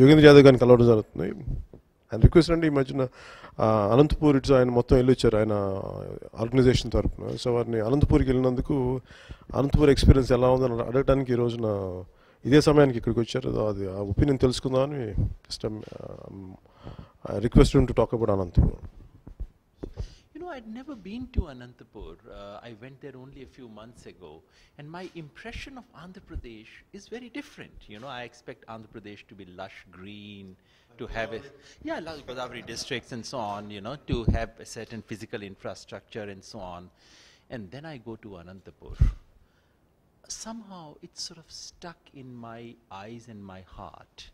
యోగేంద్ర యాదవ్ గారిని కలవడం జరుగుతుంది. ఆయన రిక్వెస్ట్ అంటే ఈ మధ్యన అనంతపూర్ ఇట్స్ ఆయన మొత్తం వెళ్ళొచ్చారు ఆయన ఆర్గనైజేషన్ తరఫున సో వారిని అనంతపూర్కి వెళ్ళినందుకు అనంతపూర్ ఎక్స్పీరియన్స్ ఎలా ఉందని అడగడానికి ఈ రోజున ఇదే సమయానికి ఇక్కడికి వచ్చారు. అది ఆ ఒపీనియన్ తెలుసుకుందామని just request to talk about Anantapur. I'd never been to Anantapur. Uh, I went there only a few months ago, and my impression of Andhra Pradesh is very different. You know, I expect Andhra Pradesh to be lush green, to have a yeah, like Godavari districts and so on. You know, to have a certain physical infrastructure and so on. And then I go to Anantapur. Somehow it's sort of stuck in my eyes and my heart.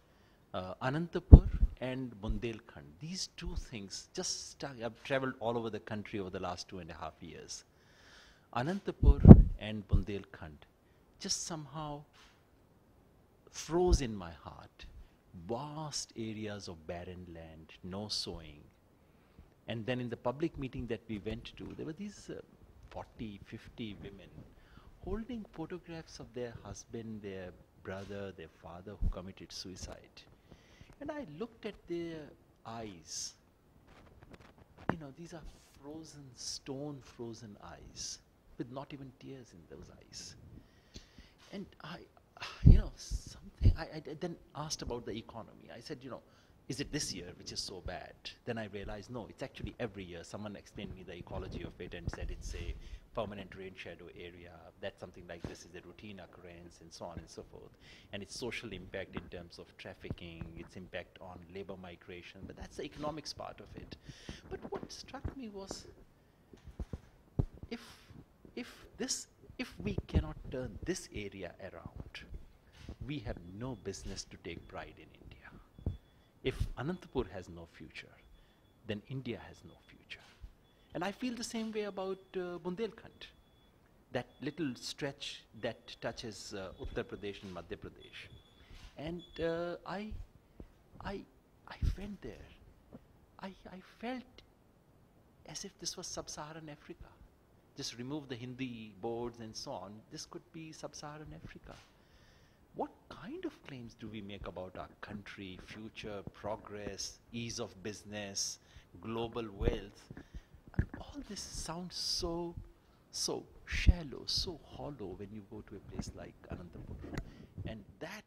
Uh, Anantapur and Bundelkhand, these two things just stuck. I've traveled all over the country over the last two and a half years. Anantapur and Bundelkhand just somehow froze in my heart. Vast areas of barren land, no sowing. And then in the public meeting that we went to, there were these uh, 40, 50 women holding photographs of their husband, their brother, their father who committed suicide. And I looked at their eyes. You know, these are frozen, stone frozen eyes with not even tears in those eyes. And I, you know, something, I, I then asked about the economy. I said, you know, is it this year which is so bad? Then I realized, no, it's actually every year. Someone explained me the ecology of it and said it's a permanent rain shadow area, that something like this is a routine occurrence, and so on and so forth. And its social impact in terms of trafficking, its impact on labor migration, but that's the economics part of it. But what struck me was if if this if we cannot turn this area around, we have no business to take pride in India. If Anantapur has no future, then India has no future. And I feel the same way about uh, Bundelkhand, that little stretch that touches uh, Uttar Pradesh and Madhya Pradesh. And uh, I, I, I went there. I, I felt as if this was sub-Saharan Africa. Just remove the Hindi boards and so on. This could be sub-Saharan Africa. What kind of claims do we make about our country, future, progress, ease of business, global wealth? And all this sounds so, so shallow, so hollow when you go to a place like Anantapur. And that